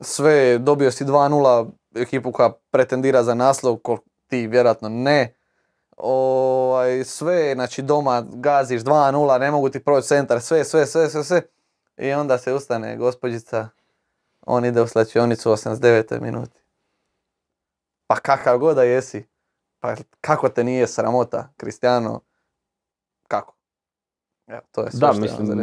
sve, dobio si 2-0 ekipu koja pretendira za naslov, kol ti vjerojatno ne. Ovaj, sve, znači doma gaziš 2-0, ne mogu ti proći centar, sve, sve, sve, sve, sve. I onda se ustane gospođica, on ide u slačionicu u 89. minuti. Pa kakav god da jesi, pa kako te nije sramota, Kristijano, kako? Evo, to je sve da, mislim,